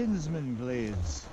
Kinsman Glades.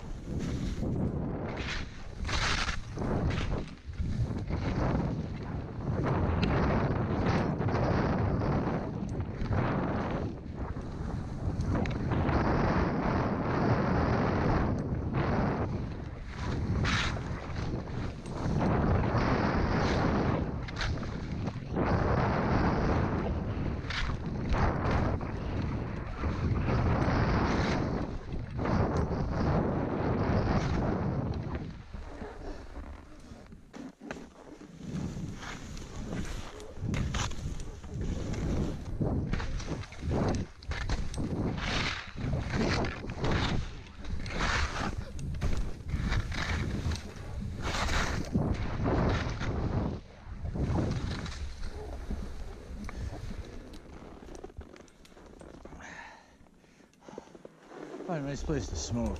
A nice place to smoke.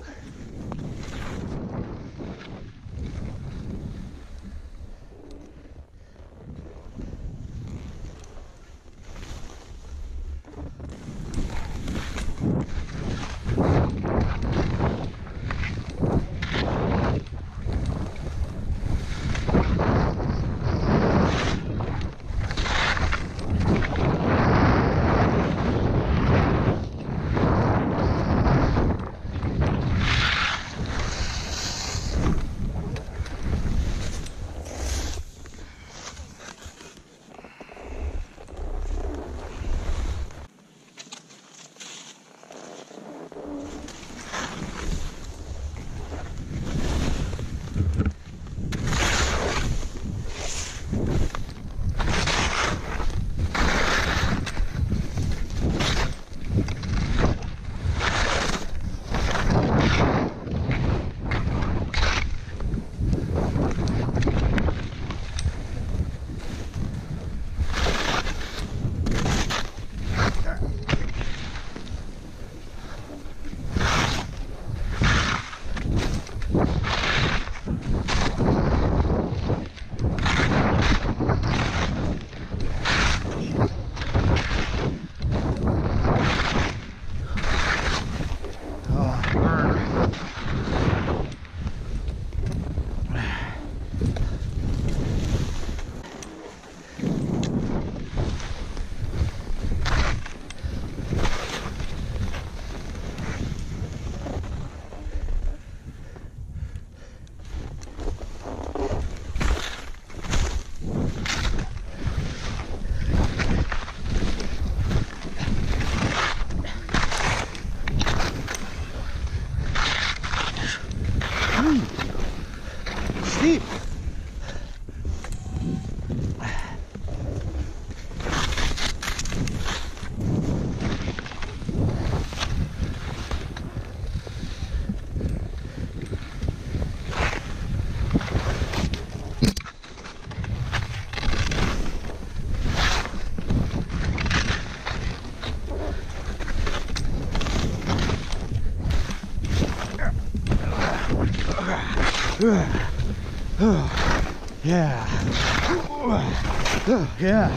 Steep. Yeah. Yeah.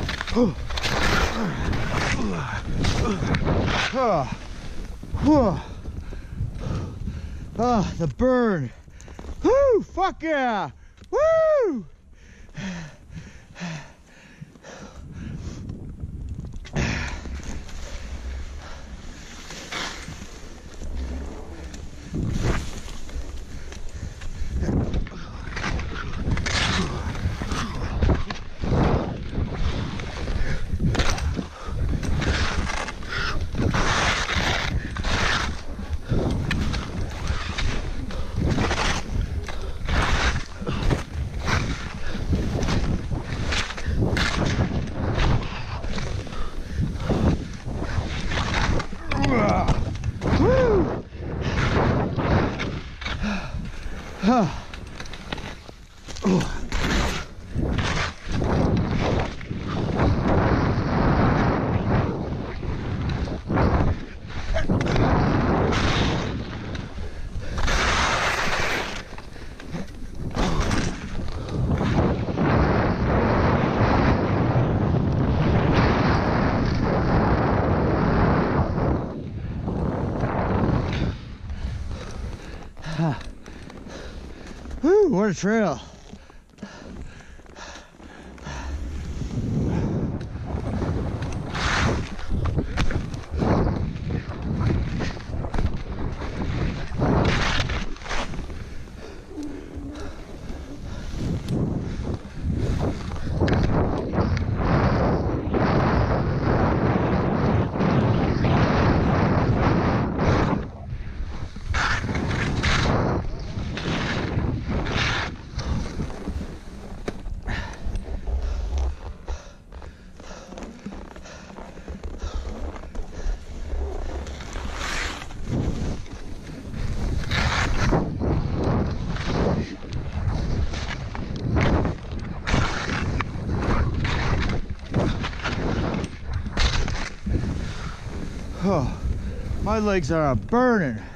Ah, the burn. Woo! Fuck yeah! Woo! What a trail. Oh, my legs are burning.